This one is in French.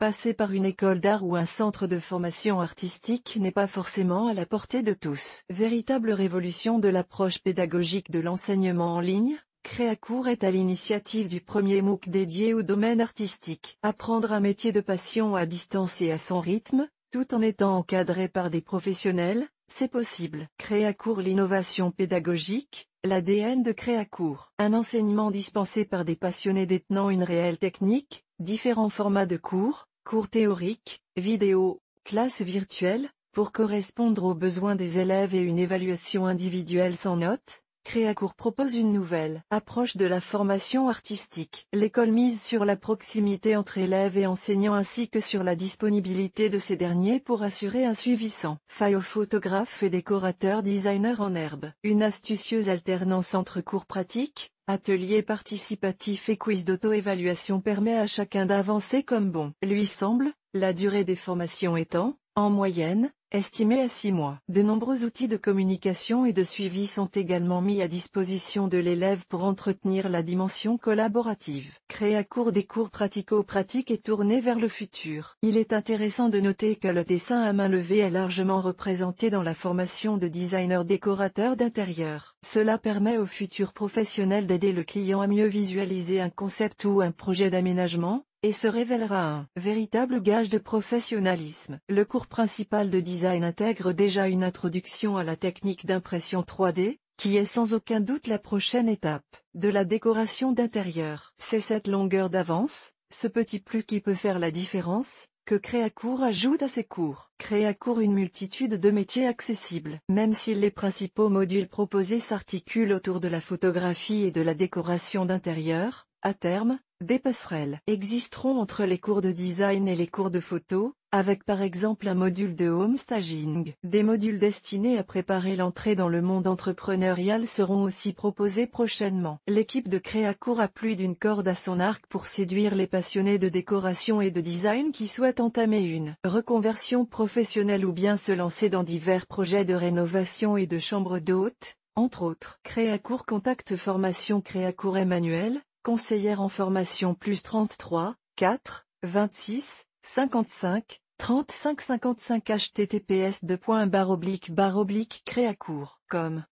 Passer par une école d'art ou un centre de formation artistique n'est pas forcément à la portée de tous. Véritable révolution de l'approche pédagogique de l'enseignement en ligne, Créacourt est à l'initiative du premier MOOC dédié au domaine artistique. Apprendre un métier de passion à distance et à son rythme, tout en étant encadré par des professionnels, c'est possible. Créacourt l'innovation pédagogique, l'ADN de Créacourt. Un enseignement dispensé par des passionnés détenant une réelle technique, différents formats de cours, cours théoriques, vidéos, classes virtuelles, pour correspondre aux besoins des élèves et une évaluation individuelle sans notes, Créacourt propose une nouvelle approche de la formation artistique. L'école mise sur la proximité entre élèves et enseignants ainsi que sur la disponibilité de ces derniers pour assurer un suivi sans faille aux photographes et décorateurs designers en herbe. Une astucieuse alternance entre cours pratiques, ateliers participatifs et quiz d'auto-évaluation permet à chacun d'avancer comme bon. Lui semble, la durée des formations étant, en moyenne, estimé à 6 mois. De nombreux outils de communication et de suivi sont également mis à disposition de l'élève pour entretenir la dimension collaborative. Créa cours des cours pratico-pratiques et tournés vers le futur. Il est intéressant de noter que le dessin à main levée est largement représenté dans la formation de designer décorateur d'intérieur. Cela permet aux futurs professionnels d'aider le client à mieux visualiser un concept ou un projet d'aménagement, et se révélera un véritable gage de professionnalisme. Le cours principal de design intègre déjà une introduction à la technique d'impression 3D, qui est sans aucun doute la prochaine étape de la décoration d'intérieur. C'est cette longueur d'avance, ce petit plus qui peut faire la différence, que Créacourt ajoute à ses cours. Créacourt une multitude de métiers accessibles. Même si les principaux modules proposés s'articulent autour de la photographie et de la décoration d'intérieur, à terme, des passerelles existeront entre les cours de design et les cours de photo, avec par exemple un module de home staging. Des modules destinés à préparer l'entrée dans le monde entrepreneurial seront aussi proposés prochainement. L'équipe de Créacourt a plus d'une corde à son arc pour séduire les passionnés de décoration et de design qui souhaitent entamer une reconversion professionnelle ou bien se lancer dans divers projets de rénovation et de chambres d'hôtes, entre autres. Créacourt contacte Formation Créacourt Emmanuel, Conseillère en formation plus 33, 4, 26, 55, 35 55 https créacourt comme